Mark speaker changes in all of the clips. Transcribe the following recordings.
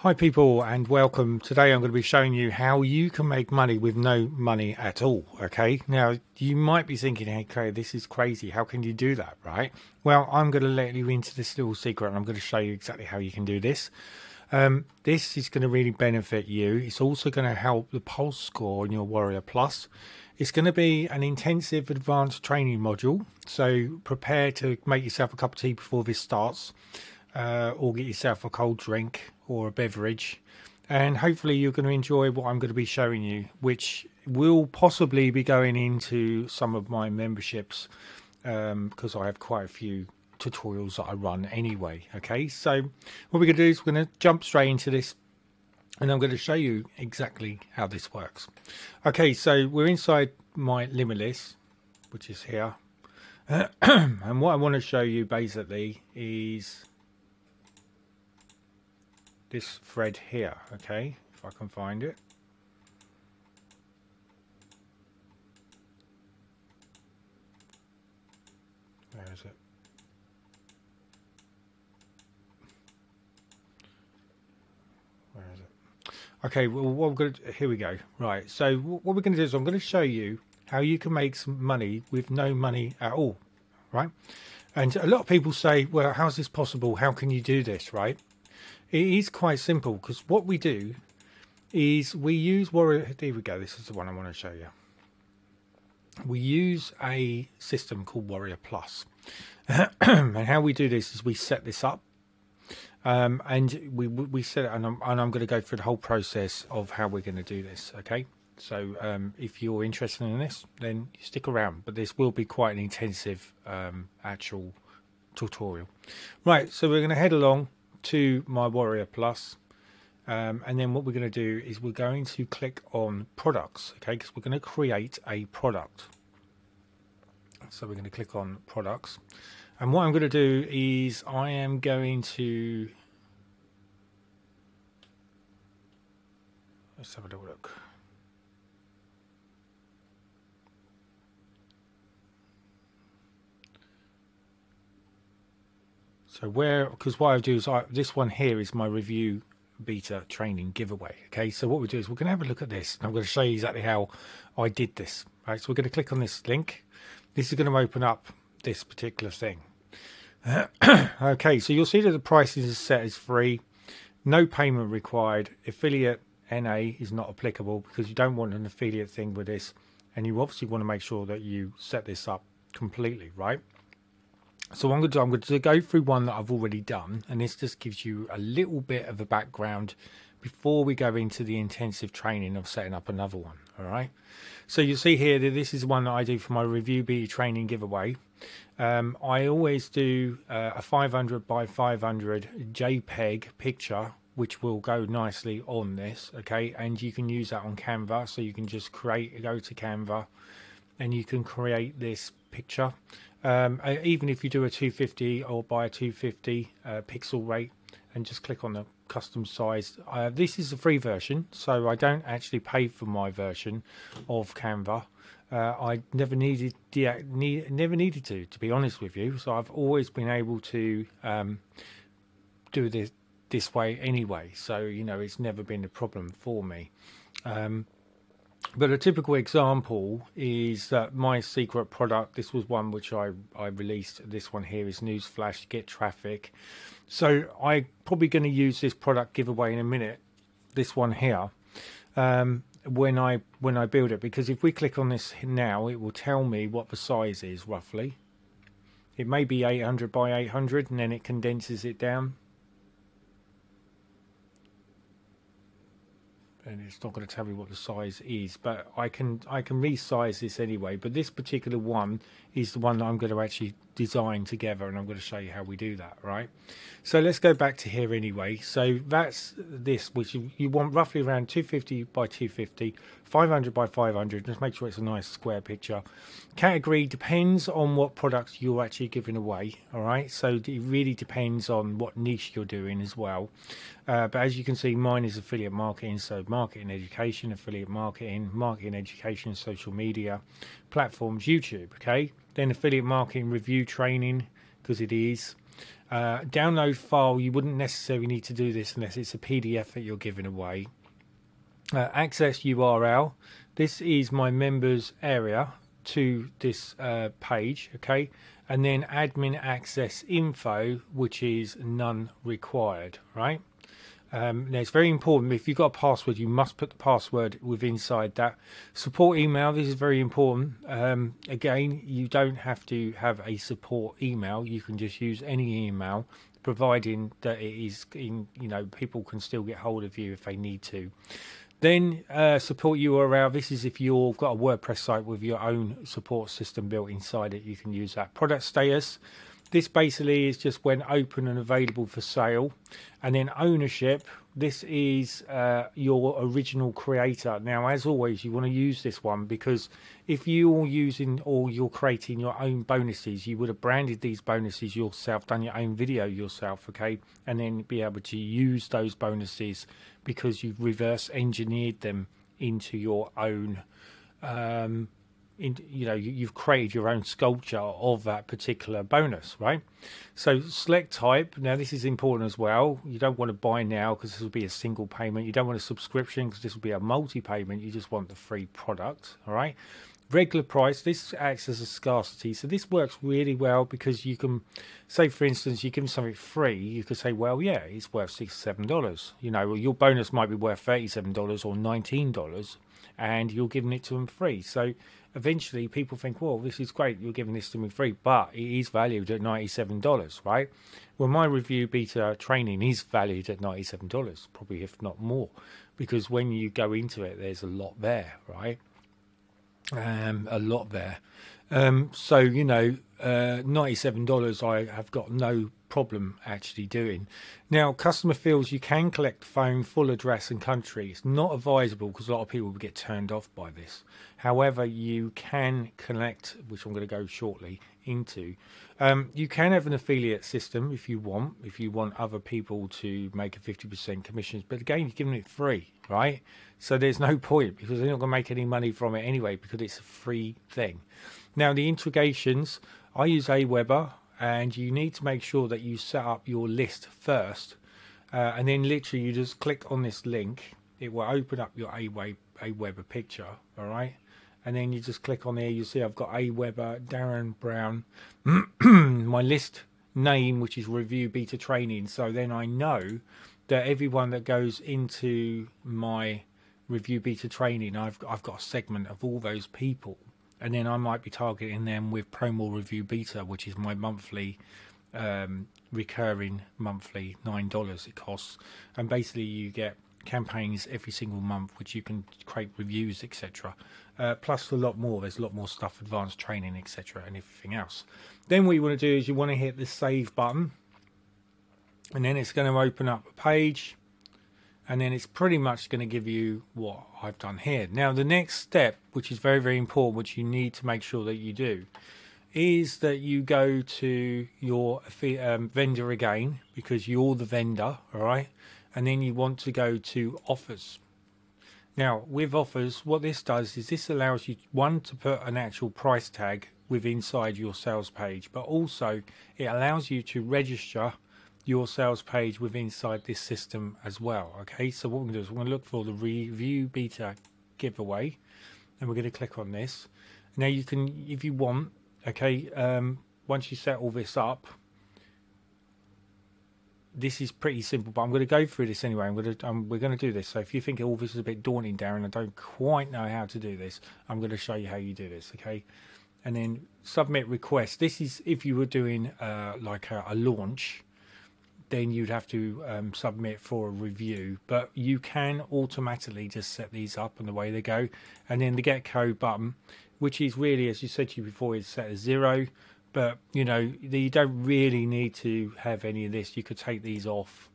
Speaker 1: Hi, people, and welcome. Today, I'm going to be showing you how you can make money with no money at all. Okay, now you might be thinking, hey, okay, this is crazy. How can you do that, right? Well, I'm going to let you into this little secret, and I'm going to show you exactly how you can do this. Um, this is going to really benefit you. It's also going to help the pulse score on your Warrior Plus. It's going to be an intensive advanced training module, so prepare to make yourself a cup of tea before this starts uh, or get yourself a cold drink or a beverage. And hopefully, you're going to enjoy what I'm going to be showing you, which will possibly be going into some of my memberships um, because I have quite a few tutorials that I run anyway. Okay, so what we're going to do is we're going to jump straight into this and I'm going to show you exactly how this works. Okay, so we're inside my Limitless, which is here. and what I want to show you basically is this thread here okay if I can find it. Where is it? Where is it? Okay well what we're going to, here we go. Right so what we're going to do is I'm going to show you how you can make some money with no money at all right? And a lot of people say well how's this possible? How can you do this? Right it is quite simple because what we do is we use Warrior. Here we go. This is the one I want to show you. We use a system called Warrior Plus, and how we do this is we set this up, um, and we we set it, and I'm, and I'm going to go through the whole process of how we're going to do this. Okay. So um, if you're interested in this, then stick around. But this will be quite an intensive um, actual tutorial. Right. So we're going to head along to my Warrior Plus. Um, and then what we're going to do is we're going to click on products, okay, because we're going to create a product. So we're going to click on products. And what I'm going to do is I am going to, let's have a little look. So where, because what I do is I, this one here is my review beta training giveaway. Okay, so what we do is we're going to have a look at this. And I'm going to show you exactly how I did this. Right, so we're going to click on this link. This is going to open up this particular thing. okay, so you'll see that the price is set as free, no payment required. Affiliate NA is not applicable because you don't want an affiliate thing with this, and you obviously want to make sure that you set this up completely, right? So I'm going to I'm going to go through one that I've already done, and this just gives you a little bit of a background before we go into the intensive training of setting up another one. All right. So you see here that this is one that I do for my review beta training giveaway. Um, I always do uh, a 500 by 500 JPEG picture, which will go nicely on this. Okay, and you can use that on Canva. So you can just create, go to Canva, and you can create this picture um, uh, even if you do a 250 or buy a 250 uh, pixel rate and just click on the custom size. Uh, this is a free version, so I don't actually pay for my version of Canva. Uh, I never needed need, never needed to, to be honest with you. So I've always been able to um, do this this way anyway. So you know, it's never been a problem for me. Um, but a typical example is that my secret product this was one which i i released. This one here is newsflash get traffic. So i'm probably going to use this product giveaway in a minute this one here um, when i when i build it. Because if we click on this now it will tell me what the size is roughly. It may be 800 by 800 and then it condenses it down and it's not going to tell me what the size is but I can I can resize this anyway but this particular one is the one that I'm going to actually design together and I'm going to show you how we do that right? So let's go back to here anyway. So that's this which you, want roughly around 250 by 250 500 by 500 just make sure it's a nice square picture. Category depends on what products you're actually giving away all right? So it really depends on what niche you're doing as well. Uh, but as you can see mine is affiliate marketing so marketing education affiliate marketing marketing education social media platforms youtube okay then affiliate marketing review training because it is Uh, download file, you wouldn't necessarily need to do this unless it's a PDF that you're giving away. Uh, access URL, this is my members area to this uh, page, okay? And then admin access info, which is none required, right? Um, now it's very important. If you've got a password, you must put the password within inside that support email. This is very important. Um, again, you don't have to have a support email. You can just use any email, providing that it is in. You know, people can still get hold of you if they need to. Then uh, support URL. This is if you've got a WordPress site with your own support system built inside it. You can use that. Product status. This basically is just when open and available for sale. And then ownership, this is uh, your original creator. Now, as always, you want to use this one because if you're using or you're creating your own bonuses, you would have branded these bonuses yourself, done your own video yourself, okay? And then be able to use those bonuses because you've reverse engineered them into your own um, in, you know you, have created your own sculpture of that particular bonus right? So select type now this is important as well. You don't want to buy now because this will be a single payment. You don't want a subscription because this will be a multi-payment. You just want the free product all right? Regular price this acts as a scarcity. So this works really well because you can say for instance you give something free you could say well yeah it's worth six seven dollars. You know your bonus might be worth 37 dollars or 19 dollars and you're giving it to them free. So eventually people think, well, this is great, you're giving this to me free, but it is valued at $97, right? Well, my review beta training is valued at $97, probably if not more, because when you go into it, there's a lot there, right? Um, a lot there. Um, so, you know, uh, $97 I have got no problem actually doing. Now, customer feels you can collect phone, full address, and country. It's not advisable because a lot of people will get turned off by this. However, you can connect, which I'm going to go shortly into. Um, you can have an affiliate system if you want, if you want other people to make a 50% commissions. But again, you're giving it free, right? So there's no point because they're not going to make any money from it anyway because it's a free thing. Now, the integrations, I use Aweber and you need to make sure that you set up your list first uh, and then literally you just click on this link. It will open up your Aweber picture all right? And then you just click on there. You see I've got Aweber Darren Brown. My list name which is review beta training. So then I know that everyone that goes into my review beta training I've I've got a segment of all those people and then I might be targeting them with Promo Review Beta, which is my monthly, um, recurring monthly nine dollars it costs, and basically you get campaigns every single month, which you can create reviews, etc. Uh, plus a lot more. There's a lot more stuff, advanced training, etc., and everything else. Then what you want to do is you want to hit the save button, and then it's going to open up a page and then it's pretty much going to give you what I've done here. Now, the next step, which is very, very important, which you need to make sure that you do, is that you go to your um, vendor again because you're the vendor, all right? And then you want to go to offers. Now, with offers, what this does is this allows you, one, to put an actual price tag with inside your sales page, but also it allows you to register your sales page with inside this system as well. Okay, so what we're going to do is we're going to look for the review beta giveaway, and we're going to click on this. Now you can, if you want, okay, um, once you set all this up, this is pretty simple, but I'm going to go through this anyway. I'm going to, um, we're going to do this. So if you think all this is a bit daunting, Darren, I don't quite know how to do this. I'm going to show you how you do this. Okay, and then submit request. This is if you were doing uh, like a, a launch then you'd have to um, submit for a review. But you can automatically just set these up and the way they go. And then the get code button, which is really, as you said to you before, is set as zero. But you know, you don't really need to have any of this. You could take these off.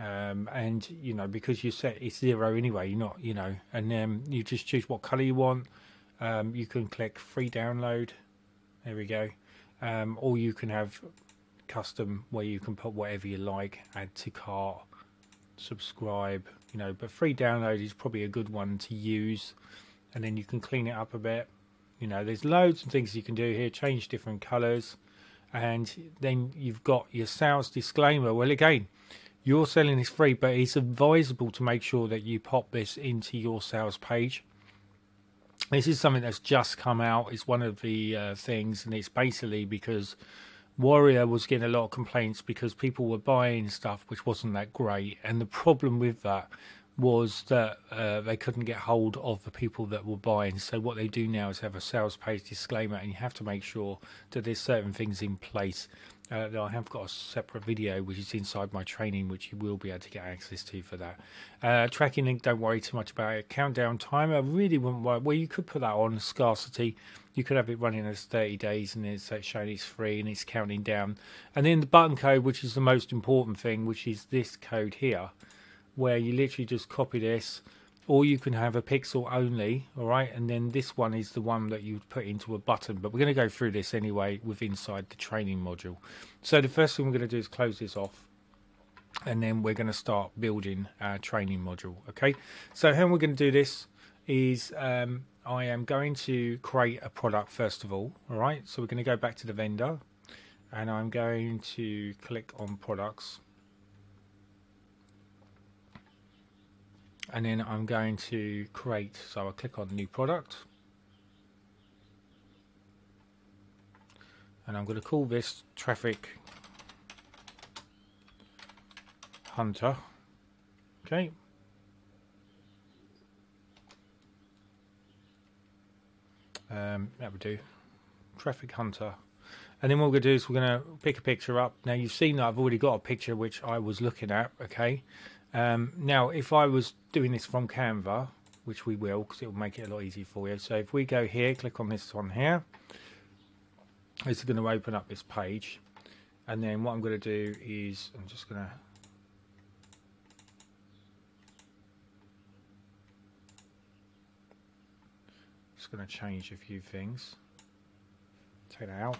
Speaker 1: Um, and you know, because you set it's zero anyway, you're not, you know, and then you just choose what color you want. Um, you can click free download. There we go. Um, or you can have custom where you can put whatever you like, add to cart, subscribe, you know, but free download is probably a good one to use and then you can clean it up a bit. You know, there's loads of things you can do here, change different colors. and then you've got your sales disclaimer. Well, again, you're selling this free, but it's advisable to make sure that you pop this into your sales page. This is something that's just come out. It's one of the uh, things, and it's basically because Warrior was getting a lot of complaints because people were buying stuff which wasn't that great, and the problem with that was that uh, they couldn't get hold of the people that were buying. So what they do now is have a sales page disclaimer, and you have to make sure that there's certain things in place. Uh, I have got a separate video which is inside my training, which you will be able to get access to for that. Uh, tracking link, don't worry too much about it. Countdown timer, I really wouldn't worry. Well, you could put that on scarcity. You could have it running as 30 days and it's showing it's free and it's counting down. And then the button code, which is the most important thing, which is this code here where you literally just copy this or you can have a pixel only all right? And then this one is the one that you put into a button. But we're going to go through this anyway with inside the training module. So the first thing we're going to do is close this off and then we're going to start building our training module okay? So how we're going to do this is um, I am going to create a product first of all all right? So we're going to go back to the vendor and I'm going to click on products and then I'm going to create so I'll click on new product. And I'm going to call this traffic hunter. Okay. Um, that would do. Traffic hunter. And then what we're going to do is we're going to pick a picture up. Now you've seen that I've already got a picture which I was looking at okay um, now, if I was doing this from Canva, which we will, because it will make it a lot easier for you. So if we go here, click on this one here, it's going to open up this page. And then what I'm going to do is, I'm just going to just going to change a few things. Take that out.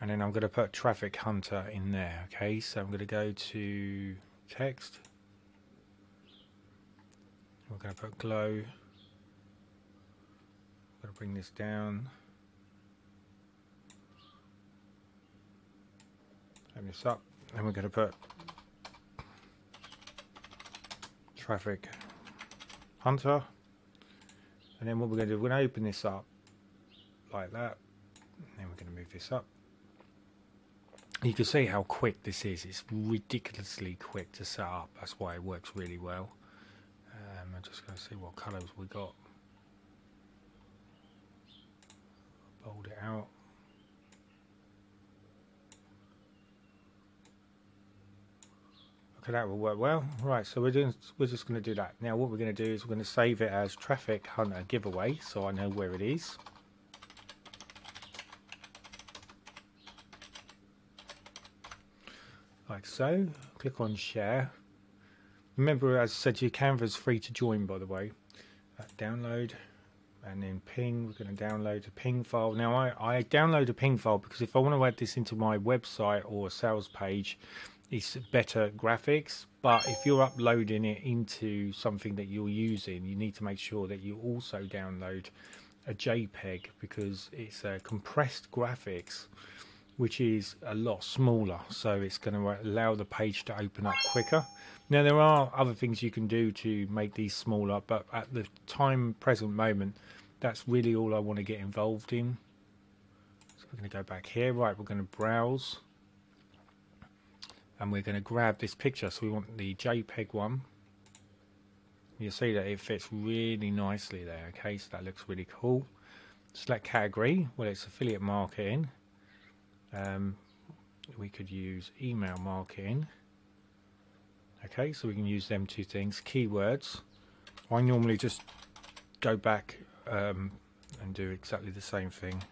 Speaker 1: And then I'm going to put Traffic Hunter in there. Okay, so I'm going to go to text we're going to put glow. I'm going to bring this down. Turn this up. And we're going to put traffic hunter. And then what we're going to do, we're going to open this up like that. And then we're going to move this up. You can see how quick this is. It's ridiculously quick to set up. That's why it works really well. Just going to see what colours we got. Bold it out. Okay, that will work well. Right, so we're doing. We're just going to do that. Now, what we're going to do is we're going to save it as Traffic Hunter Giveaway, so I know where it is. Like so. Click on Share. Remember, as I said, your Canva is free to join, by the way. Uh, download and then ping. We're going to download a ping file. Now, I, I download a ping file because if I want to add this into my website or sales page, it's better graphics. But if you're uploading it into something that you're using, you need to make sure that you also download a JPEG because it's a compressed graphics which is a lot smaller so it's going to allow the page to open up quicker now there are other things you can do to make these smaller but at the time present moment that's really all I want to get involved in. So we're going to go back here. Right we're going to browse. And we're going to grab this picture. So we want the JPEG one. You'll see that it fits really nicely there okay? So that looks really cool. Select category. Well it's affiliate marketing. Um, we could use email marketing okay so we can use them two things. Keywords. I normally just go back um, and do exactly the same thing.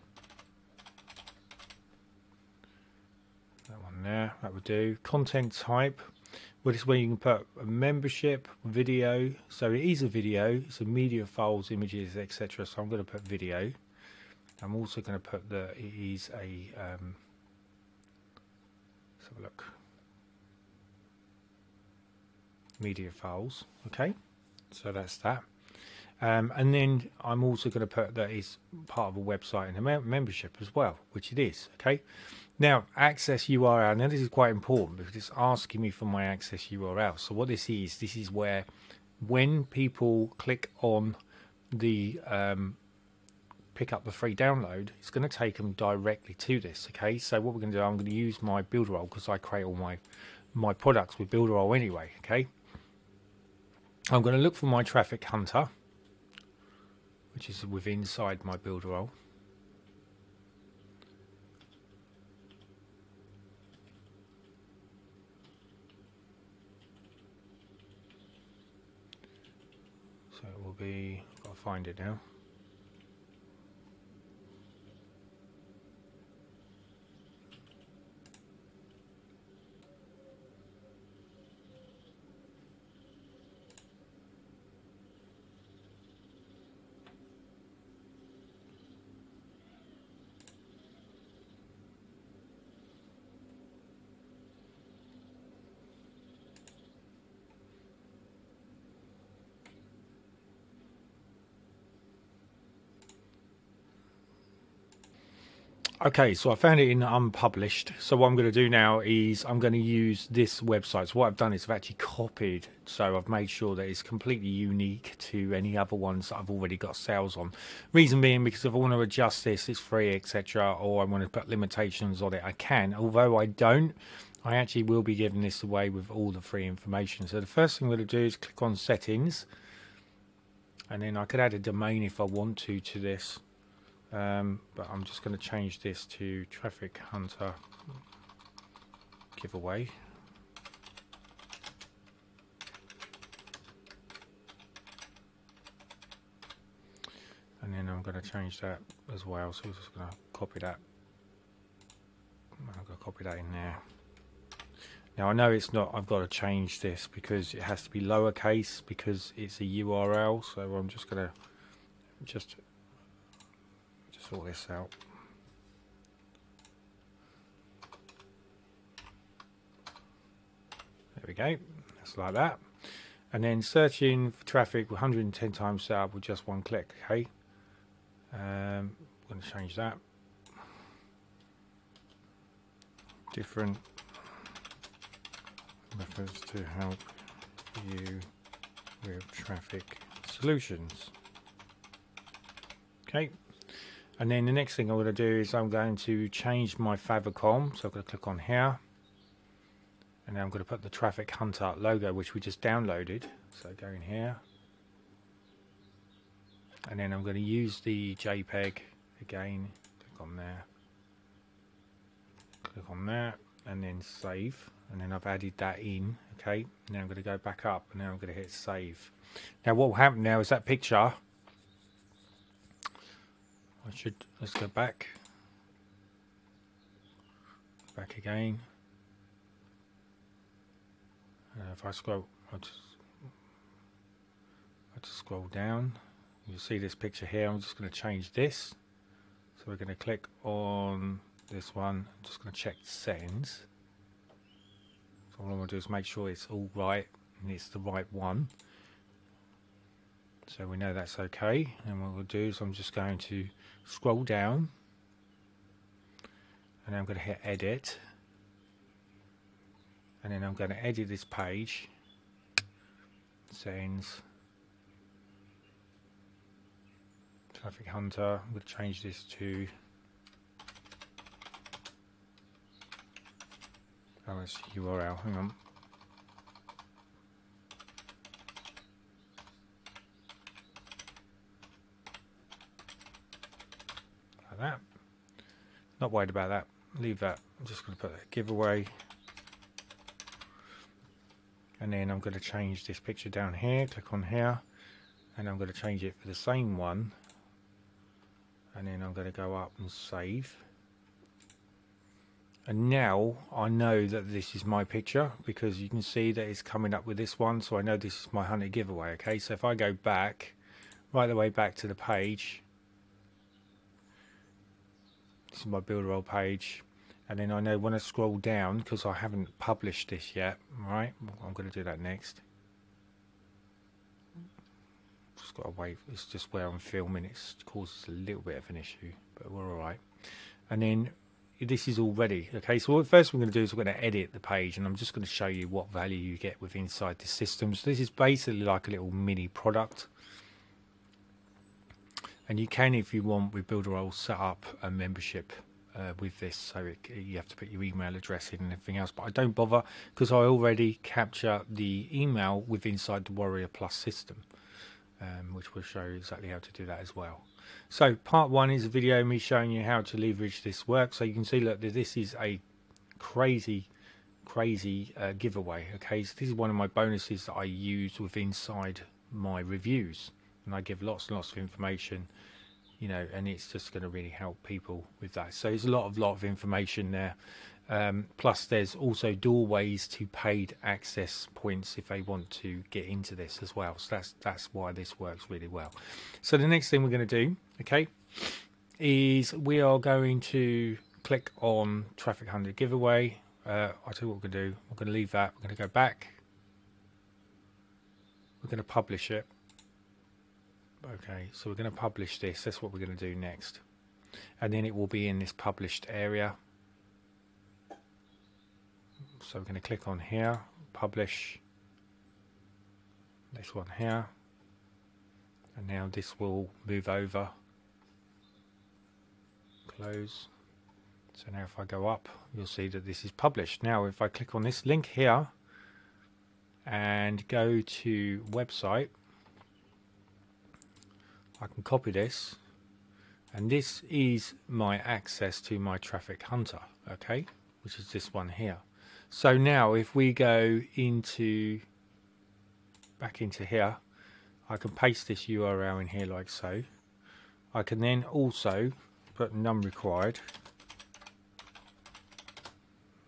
Speaker 1: That one there that would do. Content type. This is where you can put a membership video. So it is a video. It's a media files images etc so I'm going to put video. I'm also going to put that it is a um, let's have a look media files okay so that's that Um, and then I'm also going to put that is part of a website and a mem- membership as well, which it is. Okay. Now, access URL. Now, this is quite important because it's asking me for my access URL. So, what this is, this is where when people click on the um, pick up the free download, it's going to take them directly to this. Okay, so what we're going to do, I'm going to use my Builder Builderall because I create all my my products with Builder Builderall anyway. Okay, I'm going to look for my traffic hunter, which is within inside my Builderall. So it will be, to find it now. Okay, so I found it in unpublished. So what I'm going to do now is I'm going to use this website. So what I've done is I've actually copied. So I've made sure that it's completely unique to any other ones that I've already got sales on. Reason being because if I want to adjust this, it's free, etc., or I want to put limitations on it, I can. Although I don't, I actually will be giving this away with all the free information. So the first thing I'm going to do is click on settings, and then I could add a domain if I want to to this um, but I'm just going to change this to traffic hunter giveaway. And then I'm going to change that as well so I'm just going to copy that. I'm going to copy that in there. Now I know it's not I've got to change this because it has to be lowercase because it's a URL so I'm just going to just sort this out. There we go, just like that. And then searching for traffic 110 times set up with just one click, okay? Um, I'm going to change that. Different methods to help you with traffic solutions. Okay, and then the next thing I'm going to do is I'm going to change my favicon so I'm going to click on here. And then I'm going to put the traffic hunter logo which we just downloaded. So go in here. And then I'm going to use the JPEG again. Click on there. Click on that and then save. And then I've added that in okay? Now I'm going to go back up and now I'm going to hit save. Now what will happen now is that picture I should, let's go back. Back again. Uh, if I scroll, I'll just, I'll just scroll down. You see this picture here. I'm just going to change this. So we're going to click on this one. I'm just going to check settings. So all I'm going to do is make sure it's all right and it's the right one. So we know that's okay. And what we'll do is I'm just going to scroll down. And I'm going to hit edit. And then I'm going to edit this page. Settings. Traffic hunter. I'm going to change this to oh URL hang on like that. Not worried about that. Leave that. I'm just going to put a giveaway. And then I'm going to change this picture down here. Click on here. And I'm going to change it for the same one. And then I'm going to go up and save. And now I know that this is my picture because you can see that it's coming up with this one. So I know this is my hunter giveaway. Okay, so if I go back, right the way back to the page, this is my Builderall page. And then I know when I scroll down, because I haven't published this yet, right? I'm going to do that next. just got to wait. It's just where I'm filming. It causes a little bit of an issue, but we're all right. And then this is all ready. Okay, so what first we're going to do is we're going to edit the page, and I'm just going to show you what value you get with inside the system. So this is basically like a little mini product. And you can, if you want, with Builderall set up a membership uh, with this so it, you have to put your email address in and everything else. But I don't bother because I already capture the email with inside the Warrior Plus system um, which will show you exactly how to do that as well. So part one is a video me showing you how to leverage this work. So you can see look this is a crazy crazy uh, giveaway okay? So this is one of my bonuses that I use with inside my reviews and I give lots and lots of information you know, and it's just going to really help people with that. So there's a lot of lot of information there. Um, plus, there's also doorways to paid access points if they want to get into this as well. So that's that's why this works really well. So the next thing we're going to do, okay, is we are going to click on Traffic Hunter giveaway. Uh, I'll tell you what we're going to do. We're going to leave that. We're going to go back. We're going to publish it okay so we're going to publish this. That's what we're going to do next. And then it will be in this published area. So we're going to click on here publish. This one here. And now this will move over. Close. So now if I go up you'll see that this is published. Now if I click on this link here and go to website I can copy this. And this is my access to my traffic hunter okay? Which is this one here. So now if we go into back into here I can paste this URL in here like so. I can then also put none required.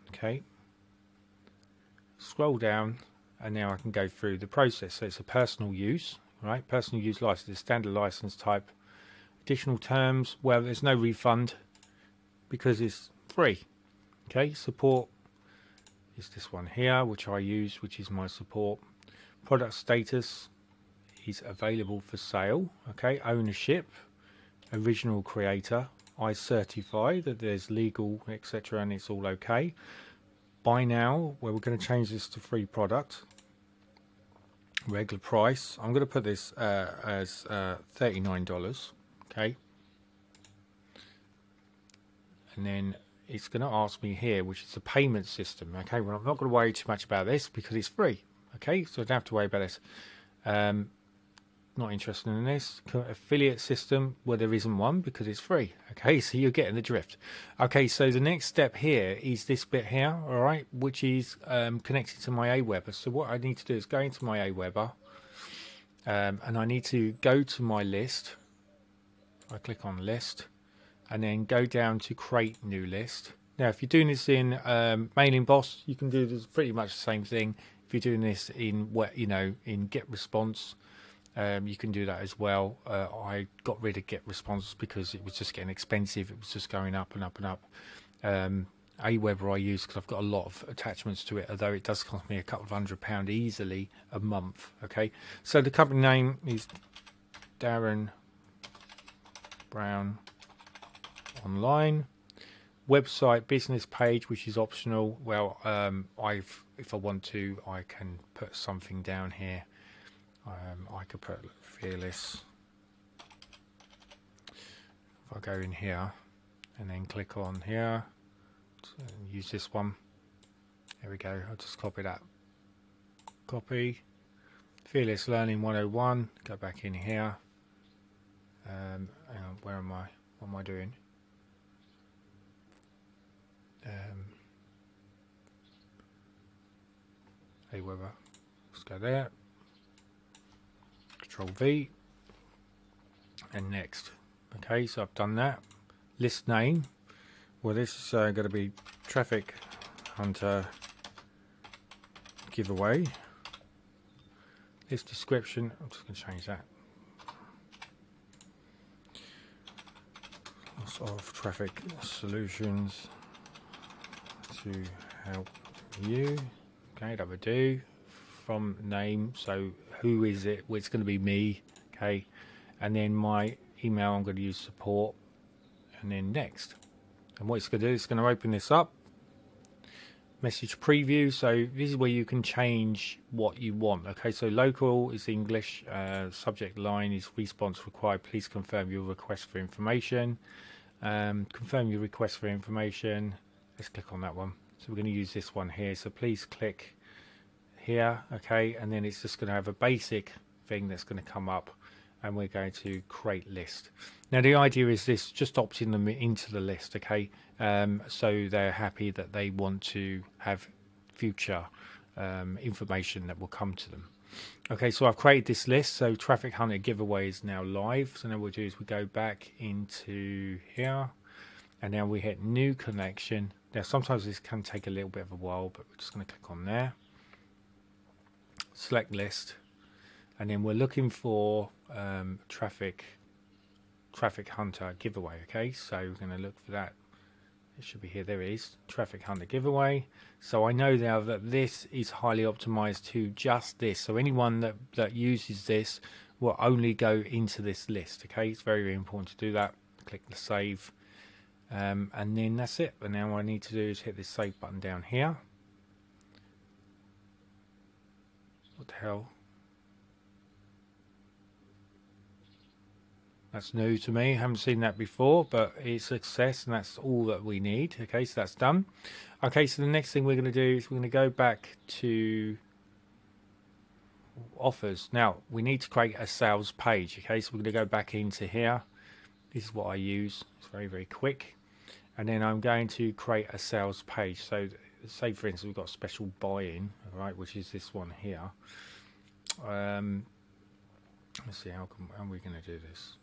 Speaker 1: Okay. Scroll down and now I can go through the process. So it's a personal use right? Personal use license, standard license type. Additional terms, well, there's no refund because it's free. Okay, support is this one here, which I use, which is my support. Product status is available for sale. Okay, ownership, original creator. I certify that there's legal, etc., and it's all okay. Buy now, where we're going to change this to free product regular price. I'm going to put this uh, as uh, $39, okay? And then it's going to ask me here, which is the payment system, okay? Well, I'm not going to worry too much about this because it's free, okay? So I don't have to worry about this. Um, not interested in this affiliate system well there isn't one because it's free. Okay so you're getting the drift. Okay so the next step here is this bit here all right which is um, connected to my aweber. So what i need to do is go into my aweber um, and i need to go to my list. I click on list and then go down to create new list. Now if you're doing this in um, Mailingboss you can do this pretty much the same thing. If you're doing this in what you know in get response um, you can do that as well. Uh, I got rid of Get Response because it was just getting expensive. It was just going up and up and up. Um, Aweber I use because I've got a lot of attachments to it, although it does cost me a couple of hundred pound easily a month. Okay, so the company name is Darren Brown Online. Website business page, which is optional. Well, um, I've if I want to, I can put something down here um, I could put fearless. If I go in here and then click on here use this one. There we go. I'll just copy that. Copy. Fearless learning 101 go back in here. Um, on, where am I? What am I doing? Um, Aweber let's go there Control V and next. Okay, so I've done that. List name. Well, this is uh, going to be Traffic Hunter giveaway. This description, I'm just going to change that. Lots of traffic solutions to help you. Okay, would do. From name, so who is it? Well, it's going to be me. Okay, and then my email, I'm going to use support, and then next. And what it's going to do, it's going to open this up. Message preview. So this is where you can change what you want. Okay, so local is English. Uh, subject line is response required. Please confirm your request for information. Um, confirm your request for information. Let's click on that one. So we're going to use this one here. So please click here. Okay, and then it's just going to have a basic thing that's going to come up and we're going to create list. Now the idea is this just opting them into the list, okay? Um, so they're happy that they want to have future um, information that will come to them. Okay, so I've created this list. So Traffic Hunter giveaway is now live. So now we'll do is we go back into here and now we hit new connection. Now sometimes this can take a little bit of a while, but we're just going to click on there. Select list and then we're looking for um, traffic traffic hunter giveaway okay? So we're going to look for that. It should be here. There is. Traffic hunter giveaway. So I know now that this is highly optimized to just this. So anyone that that uses this will only go into this list okay? It's very very important to do that. Click the save. Um, and then that's it. And now what I need to do is hit this save button down here what the hell That's new to me. Haven't seen that before, but it's success, and that's all that we need. Okay, so that's done. Okay, so the next thing we're going to do is we're going to go back to offers. Now, we need to create a sales page. Okay, so we're going to go back into here. This is what I use. It's very, very quick. And then I'm going to create a sales page. So, say for instance, we've got special buy-in, right, which is this one here. Um, let's see how, can, how are we going to do this.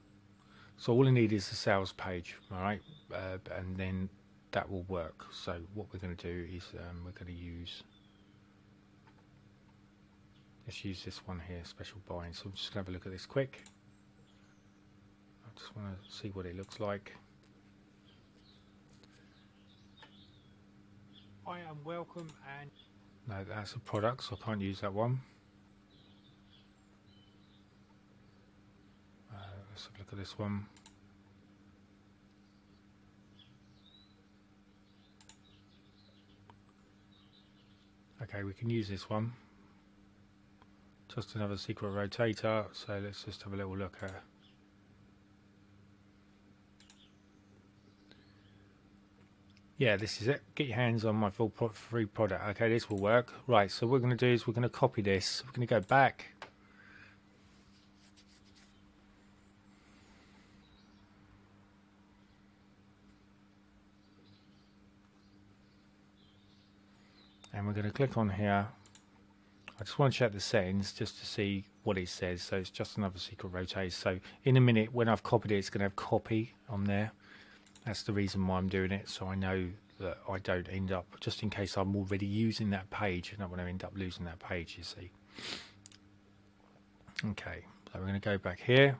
Speaker 1: So all I need is a sales page, all right, uh, and then that will work. So what we're going to do is um, we're going to use, let's use this one here, special buying. So I'm just going to have a look at this quick. I just want to see what it looks like. I am welcome and no, that's a product, so I can't use that one. Uh, let's look at this one. Okay, we can use this one. Just another secret rotator, so let's just have a little look at Yeah, this is it. Get your hands on my full free product. Okay, this will work. Right, so what we're going to do is we're going to copy this. We're going to go back and we're going to click on here I just want to check the settings just to see what it says so it's just another secret rotate so in a minute when I've copied it it's going to have copy on there that's the reason why I'm doing it so I know that I don't end up just in case I'm already using that page and I want to end up losing that page you see okay so we're going to go back here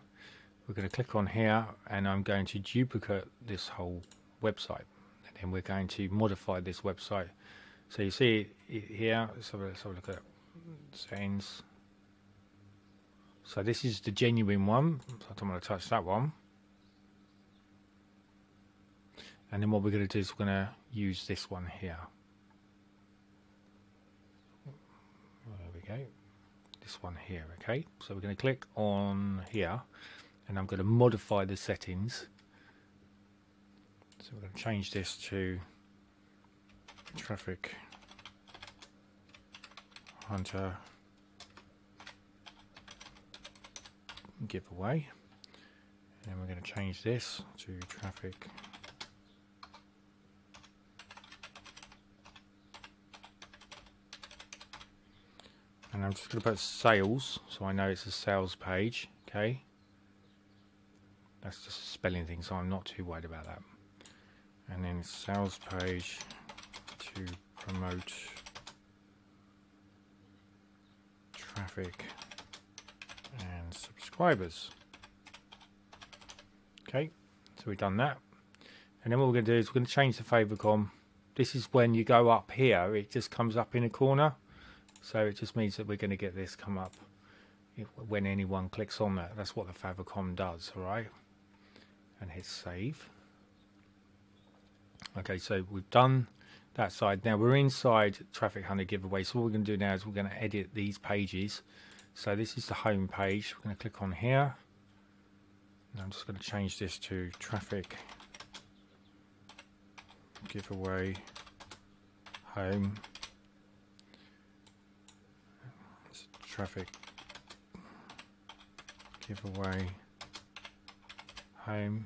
Speaker 1: we're going to click on here and I'm going to duplicate this whole website and then we're going to modify this website so you see here, let's have, a, let's have a look at settings. So this is the genuine one. So I don't want to touch that one. And then what we're going to do is we're going to use this one here. There we go. This one here, okay? So we're going to click on here and I'm going to modify the settings. So we're going to change this to traffic hunter giveaway and we're going to change this to traffic and I'm just going to put sales so I know it's a sales page okay that's just a spelling thing so I'm not too worried about that and then sales page to promote traffic and subscribers. Okay, so we've done that. And then what we're going to do is we're going to change the favicon. This is when you go up here, it just comes up in a corner. So it just means that we're going to get this come up when anyone clicks on that. That's what the favicon does, all right? And hit save. Okay, so we've done that side. Now we're inside Traffic Hunter giveaway. So what we're going to do now is we're going to edit these pages. So this is the home page. We're going to click on here. And I'm just going to change this to Traffic Giveaway Home. Traffic Giveaway Home.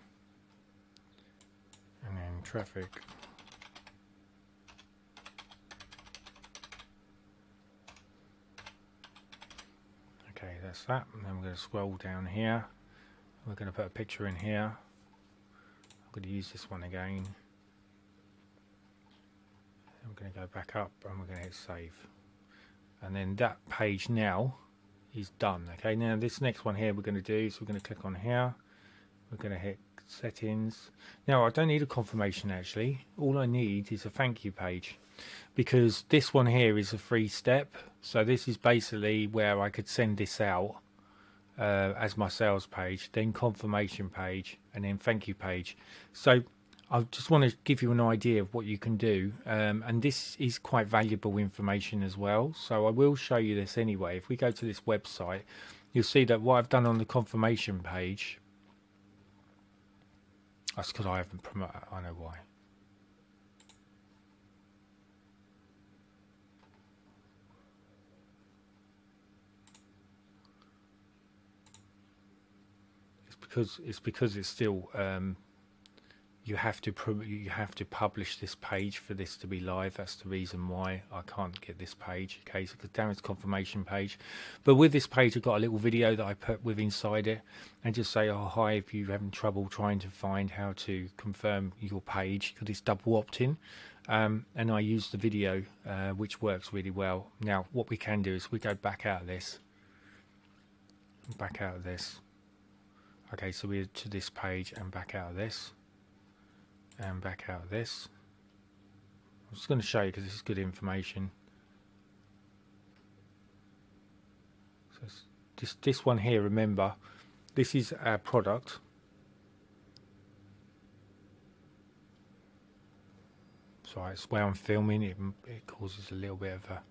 Speaker 1: And then Traffic Okay, that's that. And then we're going to scroll down here. We're going to put a picture in here. I'm going to use this one again. I'm going to go back up and we're going to hit save. And then that page now is done. Okay, now this next one here we're going to do, so we're going to click on here. We're going to hit settings. Now I don't need a confirmation actually. All I need is a thank you page because this one here is a free step. So this is basically where I could send this out uh, as my sales page, then confirmation page, and then thank you page. So I just want to give you an idea of what you can do, um, and this is quite valuable information as well. So I will show you this anyway. If we go to this website, you'll see that what I've done on the confirmation page that's because I haven't promoted. I know why. It's because it's because it's still um, you have to you have to publish this page for this to be live. That's the reason why I can't get this page. Okay, so the its confirmation page, but with this page, I've got a little video that I put with inside it, and just say, "Oh hi," if you're having trouble trying to find how to confirm your page because it's double opt-in. Um, and I use the video, uh, which works really well. Now, what we can do is we go back out of this, back out of this. Okay, so we're to this page and back out of this and back out of this. I'm just going to show you because this is good information. So this this one here, remember, this is our product. So it's where I'm filming. It it causes a little bit of a.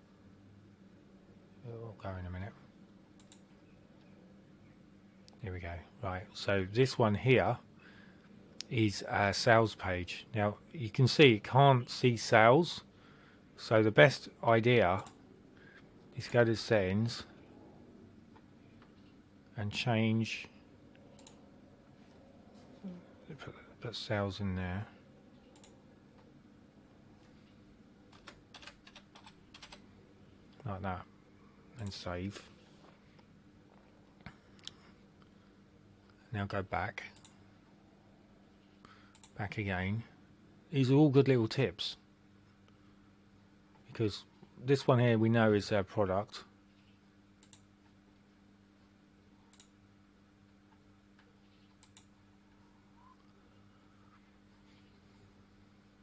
Speaker 1: It'll go in a minute. Here we go. Right. So this one here is our uh, sales page. Now you can see it can't see sales, so the best idea is go to settings and change put, put sales in there. Like that and save. Now go back back again. These are all good little tips because this one here we know is our product.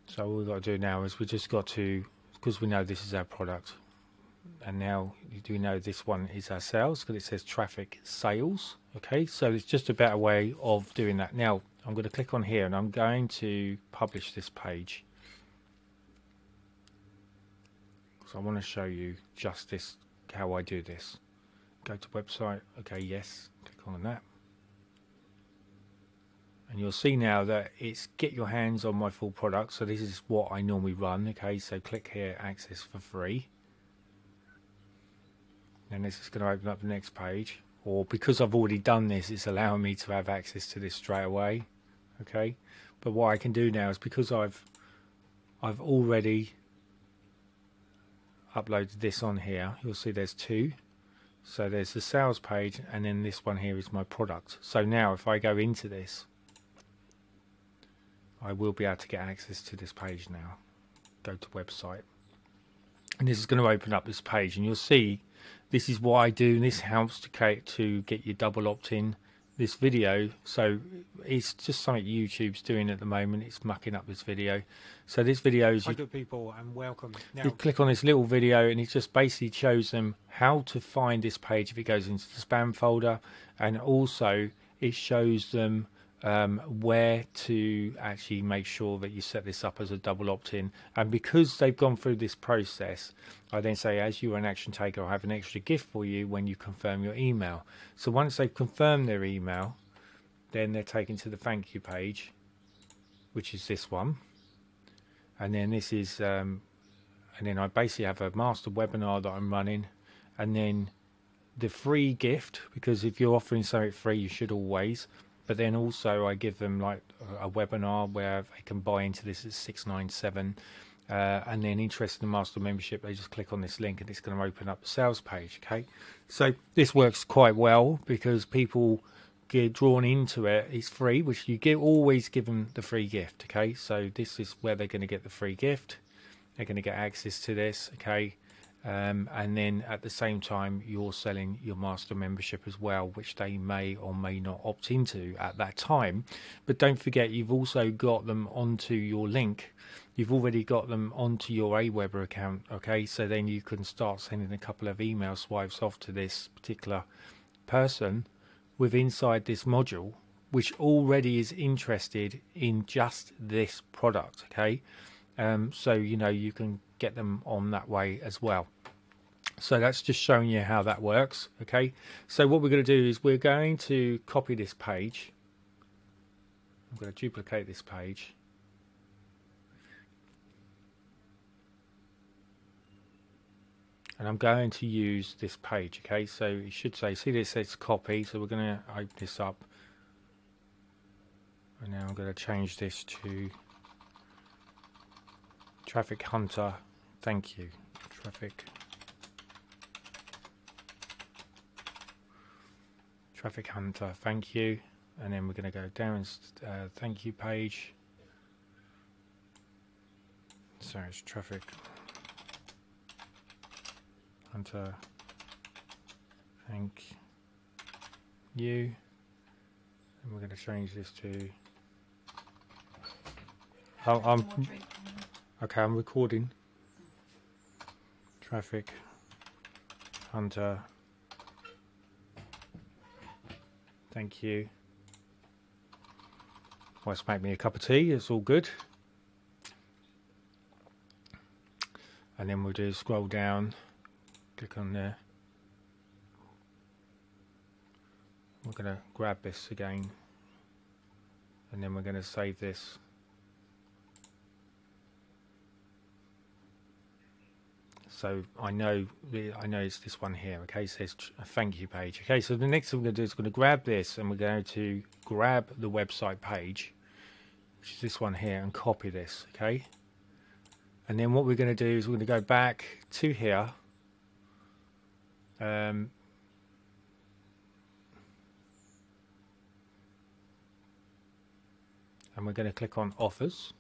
Speaker 1: So all we've got to do now is we just got to, because we know this is our product, and now you do know this one is our sales because it says traffic sales. Okay, so it's just a better way of doing that. Now, I'm going to click on here and I'm going to publish this page. So I want to show you just this, how I do this. Go to website, okay, yes, click on that. And you'll see now that it's get your hands on my full product. So this is what I normally run, okay, so click here, access for free. And this is going to open up the next page or because I've already done this it's allowing me to have access to this straight away okay? But what I can do now is because I've I've already uploaded this on here you'll see there's two. So there's the sales page and then this one here is my product. So now if I go into this I will be able to get access to this page now. Go to website. And this is going to open up this page and you'll see this is what I do this helps to, to get your double opt-in this video. So it's just something YouTube's doing at the moment. It's mucking up this video. So this video is
Speaker 2: Hi, good people, and welcome. Now,
Speaker 1: you click on this little video and it just basically shows them how to find this page if it goes into the spam folder. And also it shows them um, where to actually make sure that you set this up as a double opt-in. And because they've gone through this process I then say as you're an action taker I have an extra gift for you when you confirm your email. So once they've confirmed their email then they're taken to the thank you page which is this one. And then this is um, and then I basically have a master webinar that I'm running. And then the free gift because if you're offering something free you should always but then also I give them like a, webinar where they can buy into this at 697 uh, and then interested in master membership they just click on this link and it's going to open up the sales page okay? So this works quite well because people get drawn into it it's free which you give always give them the free gift okay? So this is where they're going to get the free gift. They're going to get access to this okay um, and then at the same time you're selling your master membership as well which they may or may not opt into at that time. But don't forget you've also got them onto your link. You've already got them onto your aweber account okay? So then you can start sending a couple of email swipes off to this particular person with inside this module which already is interested in just this product okay um, so you know you can get them on that way as well. So that's just showing you how that works okay? So what we're going to do is we're going to copy this page. I'm going to duplicate this page. And I'm going to use this page okay? So you should say see this says copy. So we're going to open this up. And now I'm going to change this to traffic hunter. Thank you traffic. Traffic hunter thank you. And then we're going to go down uh, thank you page so it's traffic hunter. Thank you. And we're going to change this to oh, I'm Okay, I'm recording. Traffic. Hunter. Thank you. Let's make me a cup of tea, it's all good. And then we'll do scroll down, click on there. We're going to grab this again and then we're going to save this so I know I know it's this one here okay? It says thank you page okay? So the next thing we're going to do is we're going to grab this and we're going to grab the website page which is this one here and copy this okay? And then what we're going to do is we're going to go back to here. Um, and we're going to click on offers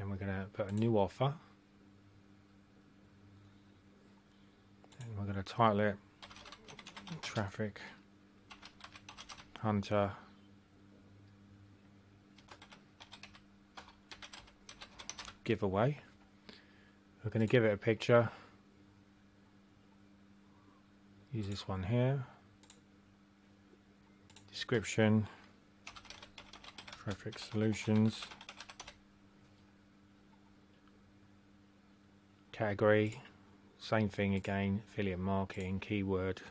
Speaker 1: Then we're going to put a new offer. And we're going to title it Traffic Hunter Giveaway. We're going to give it a picture. Use this one here. Description. Traffic Solutions. Category. Same thing again affiliate marketing keyword.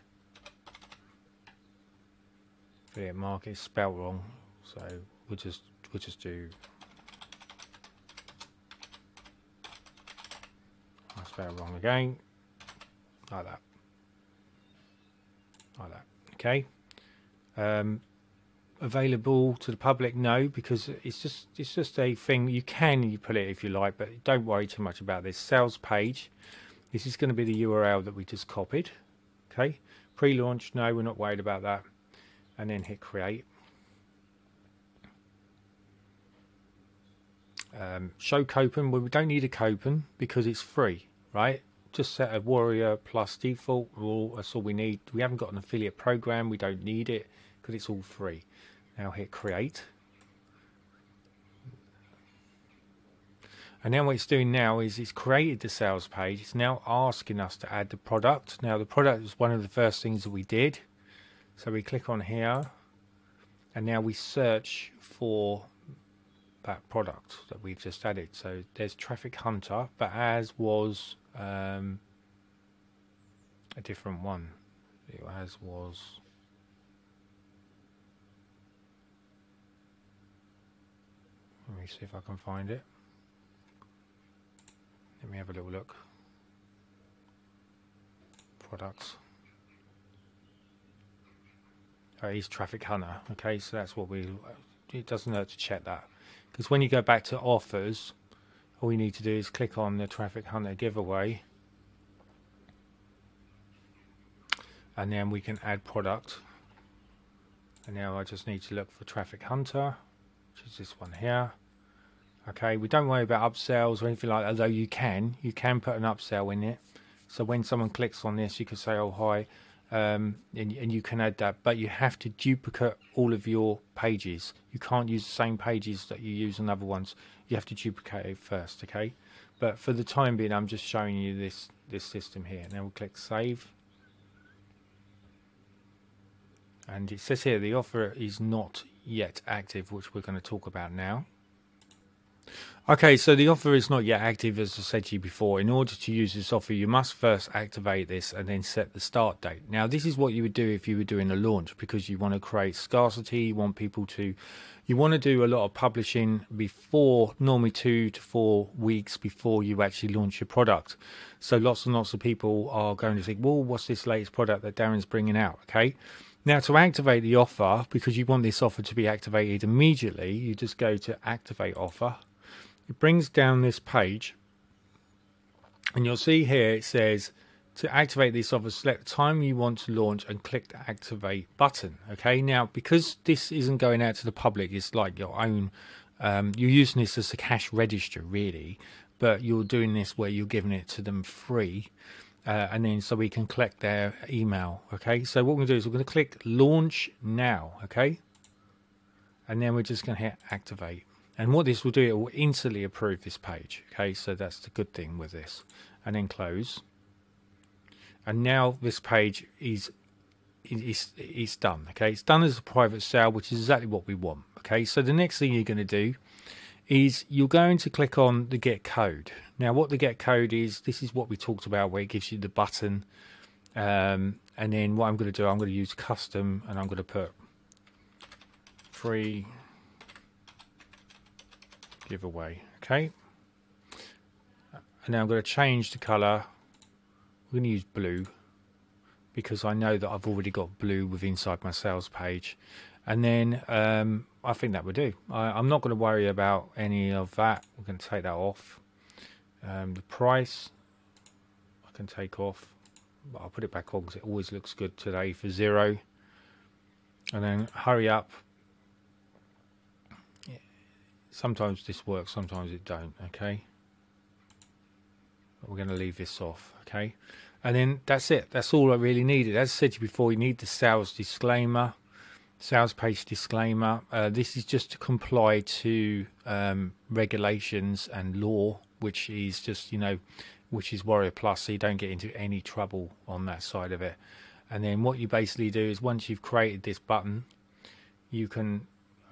Speaker 1: Affiliate market spelled wrong so we'll just we'll just do I spelled wrong again. Like that. Like that. Okay. Um, available to the public no because it's just it's just a thing you can you put it if you like but don't worry too much about this sales page this is going to be the url that we just copied okay pre-launch no we're not worried about that and then hit create um, show coupon. Well, we don't need a coupon because it's free, right? Just set a warrior plus default rule. That's all we need. We haven't got an affiliate program. We don't need it because it's all free. Now hit create. And then what it's doing now is it's created the sales page. It's now asking us to add the product. Now the product was one of the first things that we did. So we click on here and now we search for that product that we've just added. So there's Traffic Hunter, but as was um, a different one. It as was let me see if I can find it. Let me have a little look. Products. Oh, he's Traffic Hunter. Okay, so that's what we. It doesn't hurt to check that because when you go back to offers, all you need to do is click on the Traffic Hunter giveaway, and then we can add product. And now I just need to look for Traffic Hunter, is this one here. Okay, we don't worry about upsells or anything like that, although you can. You can put an upsell in it. So when someone clicks on this, you can say, oh, hi, um, and, and, you can add that. But you have to duplicate all of your pages. You can't use the same pages that you use on other ones. You have to duplicate it first, okay? But for the time being, I'm just showing you this, this system here. Now we'll click Save. And it says here the offer is not yet active, which we're going to talk about now. Okay, so the offer is not yet active, as I said to you before. In order to use this offer, you must first activate this and then set the start date. Now, this is what you would do if you were doing a launch because you want to create scarcity. You want people to, you want to do a lot of publishing before, normally two to four weeks before you actually launch your product. So lots and lots of people are going to think, well, what's this latest product that Darren's bringing out? Okay. Now, to activate the offer, because you want this offer to be activated immediately, you just go to activate offer. It brings down this page and you'll see here it says to activate this offer select the time you want to launch and click the activate button. Okay now because this isn't going out to the public it's like your own um, you're using this as a cash register really but you're doing this where you're giving it to them free uh, and then so we can collect their email okay so what we're to do is we're going to click launch now okay and then we're just going to hit activate and what this will do, it will instantly approve this page. Okay, so that's the good thing with this. And then close. And now this page is is is done. Okay, it's done as a private sale, which is exactly what we want. Okay, so the next thing you're going to do is you're going to click on the get code. Now, what the get code is, this is what we talked about, where it gives you the button. Um, and then what I'm going to do, I'm going to use custom, and I'm going to put free giveaway. Okay. And now I'm going to change the colour. We're going to use blue because I know that I've already got blue with inside my sales page. And then um, I think that would do. I, am not going to worry about any of that. We're going to take that off. Um, the price I can take off. But I'll put it back on because it always looks good today for zero. And then hurry up sometimes this works sometimes it don't okay but we're going to leave this off okay and then that's it that's all I really needed as I said to you before you need the sales disclaimer sales page disclaimer uh, this is just to comply to um, regulations and law which is just you know which is warrior plus so you don't get into any trouble on that side of it. And then what you basically do is once you've created this button you can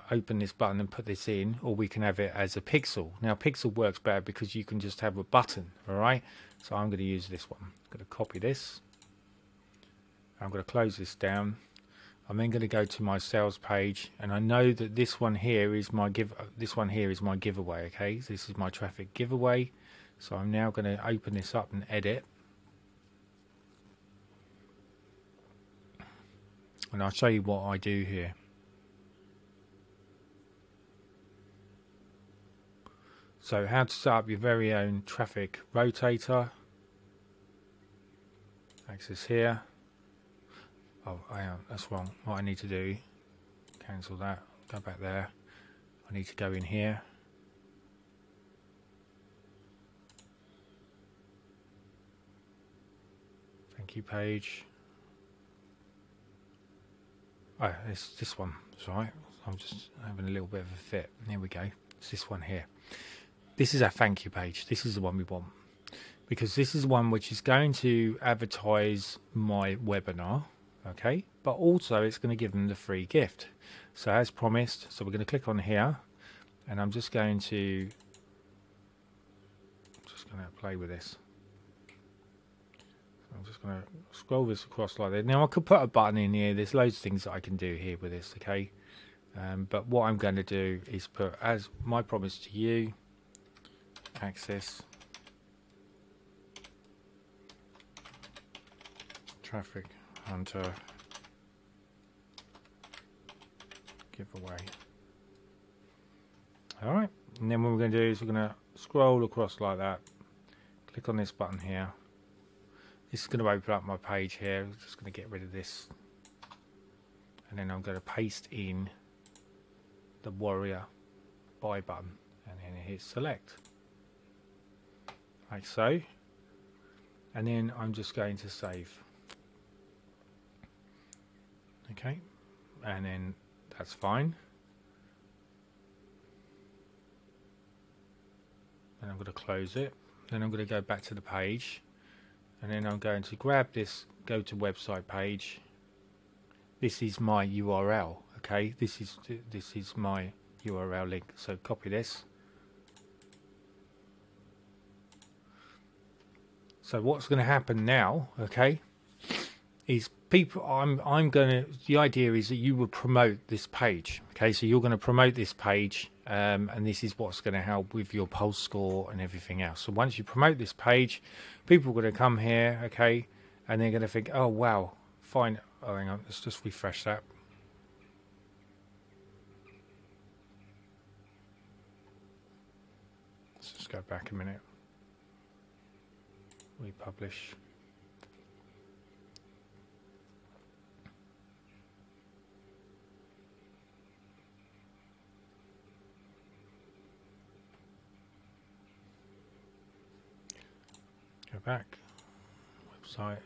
Speaker 1: open this button and put this in or we can have it as a pixel. Now pixel works better because you can just have a button all right? So I'm going to use this one. I'm going to copy this. I'm going to close this down I'm then going to go to my sales page and I know that this one here is my give this one here is my giveaway okay so this is my traffic giveaway so I'm now going to open this up and edit and I'll show you what I do here So how to set up your very own traffic rotator. Access here. Oh, I am. that's wrong. What I need to do, cancel that, go back there. I need to go in here. Thank you, page. Oh, it's this one, it's right. I'm just having a little bit of a fit. Here we go. It's this one here. This is our thank you page. This is the one we want because this is one which is going to advertise my webinar Okay, but also it's going to give them the free gift. So as promised, so we're going to click on here, and I'm just going to just going to play with this. I'm just going to scroll this across like that. Now I could put a button in here. There's loads of things that I can do here with this. Okay, um, but what I'm going to do is put as my promise to you, access traffic hunter giveaway. Alright, and then what we're going to do is we're going to scroll across like that, click on this button here. This is going to open up my page here. I'm just going to get rid of this. And then I'm going to paste in the warrior buy button and then hit select. Like so. And then I'm just going to save. Okay, and then that's fine. and I'm going to close it. Then I'm going to go back to the page and then I'm going to grab this go to website page. This is my URL. Okay, this is this is my URL link. So copy this. So what's going to happen now? Okay, is people i'm i'm going to the idea is that you would promote this page okay? So you're going to promote this page um, and this is what's going to help with your pulse score and everything else. So once you promote this page people are going to come here okay? And they're going to think oh wow fine. Oh hang on let's just refresh that. Let's just go back a minute. Republish Back. Website.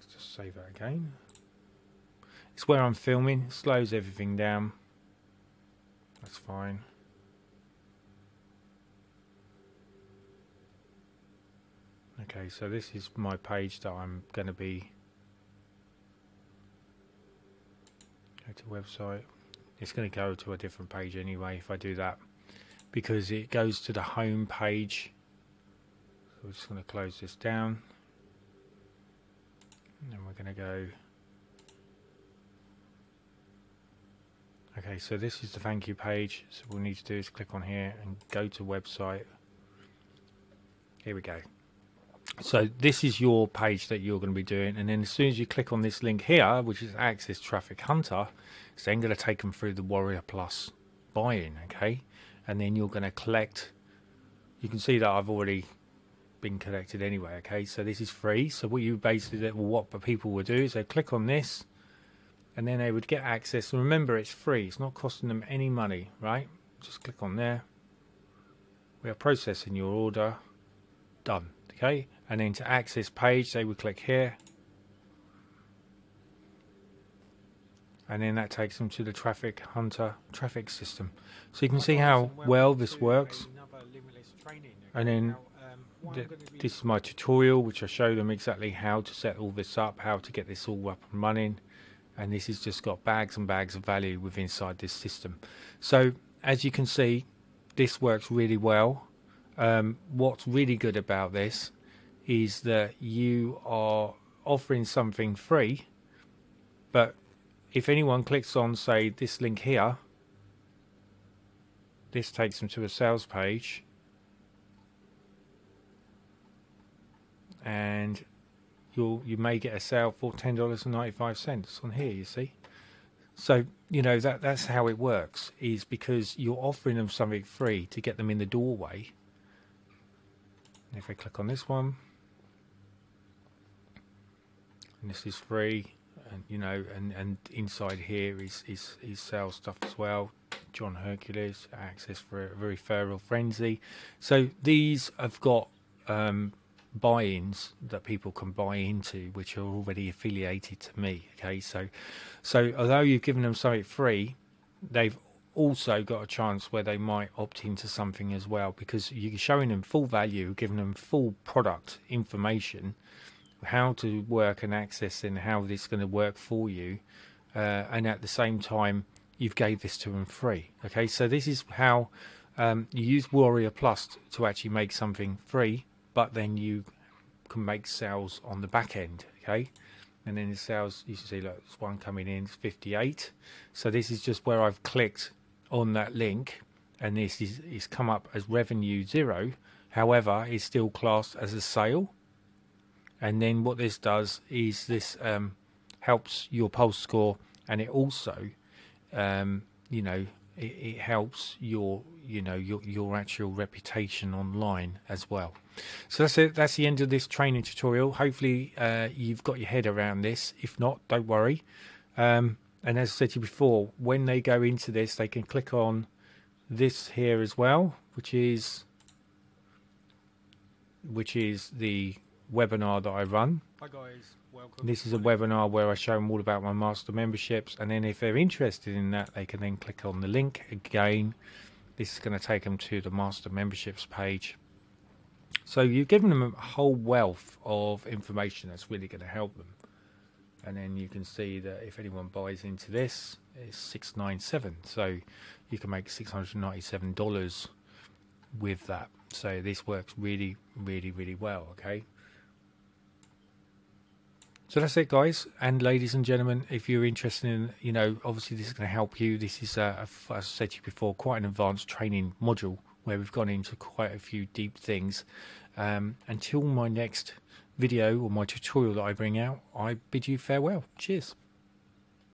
Speaker 1: Let's just save that again. It's where I'm filming, it slows everything down. That's fine. Okay, so this is my page that I'm going to be go to website. It's going to go to a different page anyway if I do that because it goes to the home page. So we're just going to close this down. And then we're going to go Okay, so this is the thank you page. So what we need to do is click on here and go to website. Here we go. So this is your page that you're going to be doing, and then as soon as you click on this link here, which is Access Traffic Hunter, it's then going to take them through the Warrior Plus buy-in, okay? And then you're going to collect. You can see that I've already been collected anyway, okay? So this is free. So what you basically, what people would do is they click on this, and then they would get access. And remember, it's free. It's not costing them any money, right? Just click on there. We are processing your order. Done. Okay and then to access page they would click here. And then that takes them to the traffic hunter traffic system. So you can see how well this works. And then th this is my tutorial which I show them exactly how to set all this up how to get this all up and running. And this has just got bags and bags of value within inside this system. So as you can see this works really well. Um, what's really good about this is that you are offering something free, but if anyone clicks on, say, this link here, this takes them to a sales page, and you'll you may get a sale for ten dollars and ninety five cents on here. You see, so you know that that's how it works. Is because you're offering them something free to get them in the doorway. If I click on this one, this is free and you know and and inside here is is is sales stuff as well. John hercules access for a very referral frenzy. So these have got um buy-ins that people can buy into which are already affiliated to me okay? So so although you've given them something free they've also got a chance where they might opt into something as well because you're showing them full value giving them full product information how to work and access and how this is going to work for you uh, and at the same time you've gave this to them free okay? So this is how um, you use warrior plus to actually make something free but then you can make sales on the back end okay? And then the sales you can see look there's one coming in it's 58 so this is just where I've clicked on that link and this is, is come up as revenue zero. However it's still classed as a sale and then what this does is this um, helps your pulse score and it also um, you know it, it, helps your you know your your actual reputation online as well. So that's it. That's the end of this training tutorial. Hopefully uh, you've got your head around this. If not don't worry. Um, and as I said to you before when they go into this they can click on this here as well which is which is the webinar that I run.
Speaker 2: Hi guys, welcome.
Speaker 1: This is a webinar where I show them all about my master memberships and then if they're interested in that they can then click on the link again. This is going to take them to the master memberships page. So you've given them a whole wealth of information that's really going to help them. And then you can see that if anyone buys into this, it's 697 So you can make $697 with that. So this works really, really, really well, okay? So that's it, guys and ladies and gentlemen. If you're interested in, you know, obviously this is going to help you. This is, uh, as I said to you before, quite an advanced training module where we've gone into quite a few deep things. Um, until my next video or my tutorial that I bring out, I bid you farewell. Cheers.